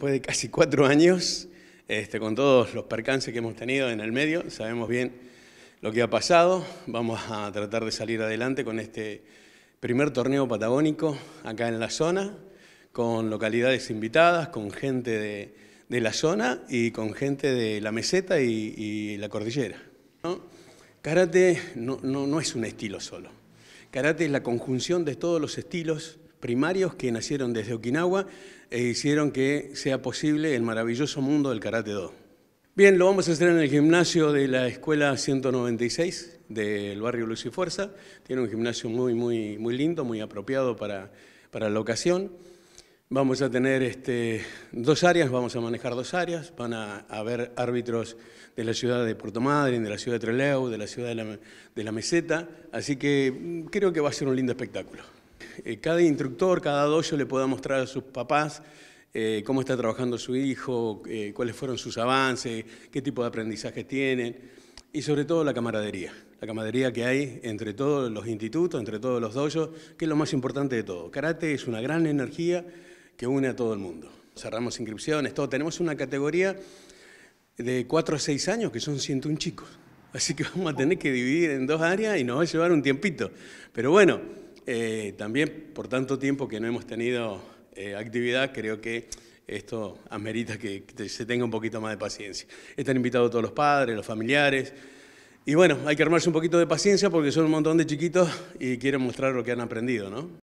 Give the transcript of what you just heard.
Después de casi cuatro años, este, con todos los percances que hemos tenido en el medio, sabemos bien lo que ha pasado. Vamos a tratar de salir adelante con este primer torneo patagónico acá en la zona, con localidades invitadas, con gente de, la zona y con gente de la meseta y, la cordillera. Karate no, no es un estilo solo. Karate es la conjunción de todos los estilos primarios que nacieron desde Okinawa e hicieron que sea posible el maravilloso mundo del Karate Do. Bien, lo vamos a hacer en el gimnasio de la Escuela 196 del barrio Luz y Fuerza. Tiene un gimnasio muy, muy, muy lindo, muy apropiado para, para la ocasión. Vamos a tener este, dos áreas, vamos a manejar dos áreas. Van a haber árbitros de la ciudad de Puerto Madryn, de la ciudad de Trelew, de la ciudad de la, Meseta. Así que mm, creo que va a ser un lindo espectáculo. Eh, cada instructor, cada dojo le pueda mostrar a sus papás eh, cómo está trabajando su hijo, eh, cuáles fueron sus avances, qué tipo de aprendizaje tienen y sobre todo la camaradería, la camaradería que hay entre todos los institutos, entre todos los dojos, que es lo más importante de todo. Karate es una gran energía que une a todo el mundo. Cerramos inscripciones, todo. Tenemos una categoría de 4 a 6 años que son 101 chicos. Así que vamos a tener que dividir en dos áreas y nos va a llevar un tiempito. Pero bueno, eh, también por tanto tiempo que no hemos tenido eh, actividad, creo que esto amerita que, se tenga un poquito más de paciencia. Están invitados todos los padres, los familiares. Y bueno, hay que armarse un poquito de paciencia porque son un montón de chiquitos y quieren mostrar lo que han aprendido, ¿no?